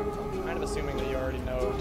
I'm kind of assuming that you already know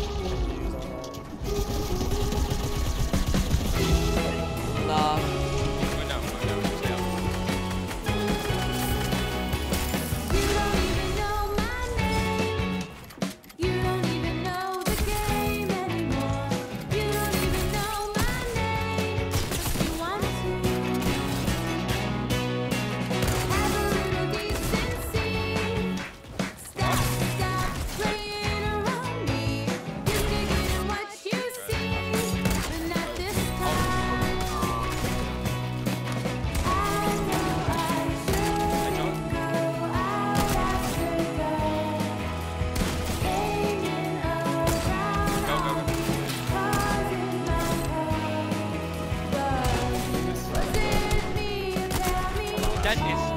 That is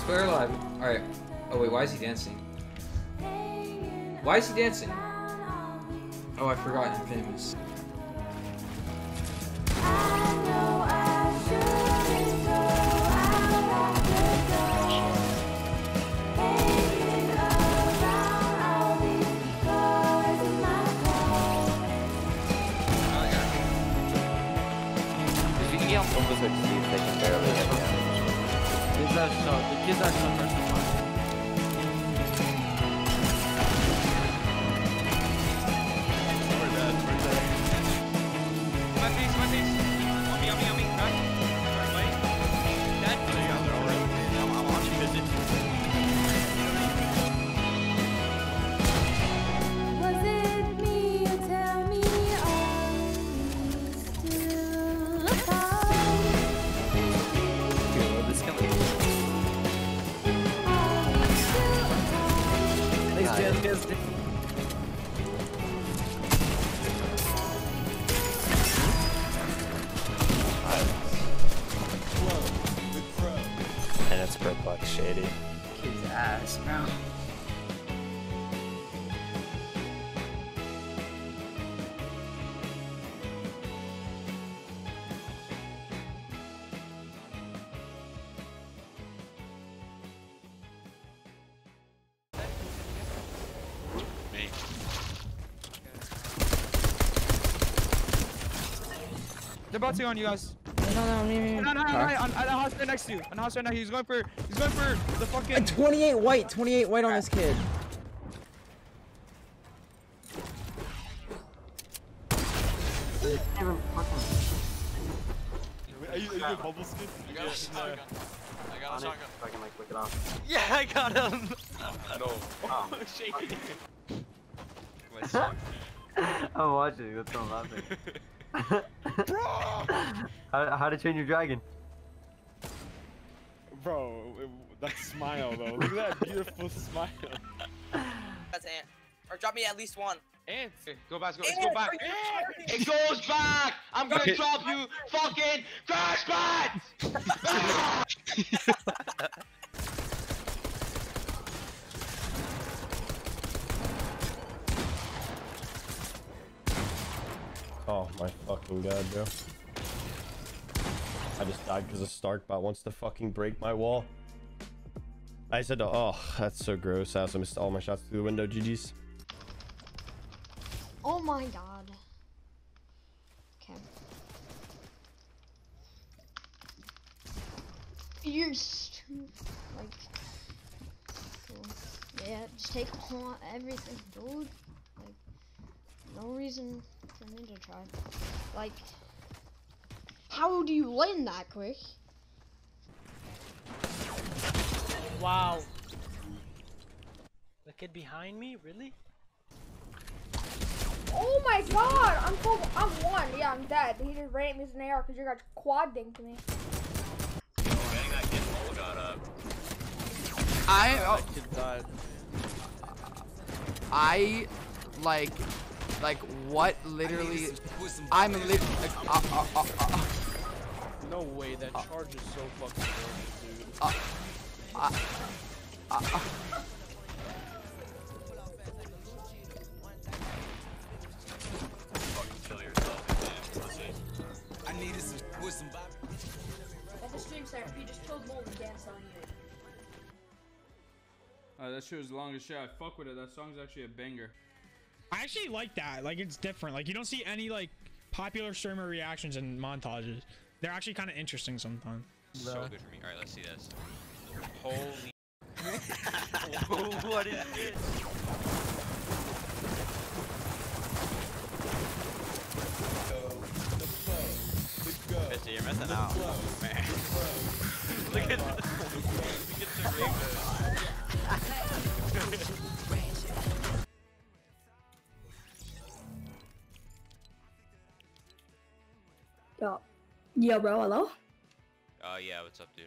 Is Blair alive? Alright. Oh wait, why is he dancing? Why is he dancing? Oh, I forgot him famous. If you can barely get damage. Kids that shot. Kids that apart? Thanks, Jazz. Jazz. and it's Buck Shady. Kid's ass, bro. They're about to on you guys. No, no, me, me, No, no, no, no, on, on the house right next to you. On the house right now. He's going for, he's going for the fucking. 28 white, 28 white on this kid. Are you, are you a bubble skin? I got a shotgun. I got a shotgun. If I can like look it off. Yeah, I got him. no. Oh. Shaky. I'm watching. That's why I'm laughing. how, how to train your dragon? Bro, that smile though. Look at that beautiful smile. That's Ant. Or drop me at least one. And go back, go, Ant, go back. Ant, It goes back. I'm gonna Okay. drop you, fucking crash pads. Oh my fucking god, bro. I just died because a Stark bot wants to fucking break my wall. I said, oh, that's so gross. I also missed all my shots through the window. GG's. Oh my god. Okay. You're like. cool. Yeah, just take everything, dude. Like, no reason for me to try. Like, how do you land that quick? Wow. The kid behind me? Really? Oh my god, I'm full, I'm one. Yeah, I'm dead. He just ran at me as an AR because you guys quad dinked me. Getting that kid all got up. I oh, That kid died. I like like what literally I'm lit like, uh, uh, uh, uh, No way, that charge is so fucking broken, dude. uh, uh, uh, uh. Fucking kill yourself, man. Listen. I needed some with some vibe. That's a stream setup. You just killed Moldy dance on you. Uh, that shit was long as shit. I fuck with it. That song's actually a banger. I actually like that. Like it's different. Like you don't see any like popular streamer reactions and montages. They're actually kind of interesting sometimes. So good for me. Alright, let's see this. Holy. what is this? Bitch, you're missing out. Man. Yo, yo, bro, hello. Oh yeah, what's up, dude?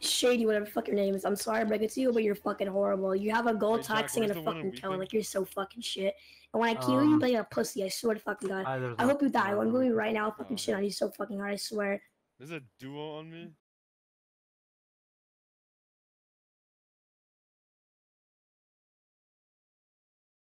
Shady, whatever the fuck your name is. I'm sorry to break it to you, but you're fucking horrible. You have a gold Wait, Jack, taxing and a the one in fucking tone. Weeping? Like you're so fucking shit. And when I kill you, you Um, play a pussy. I swear to fucking god. Hi, there's I hope you die. I'm no, going no, right now. Fucking no. shit on you so fucking hard. I swear. There's a duo on me.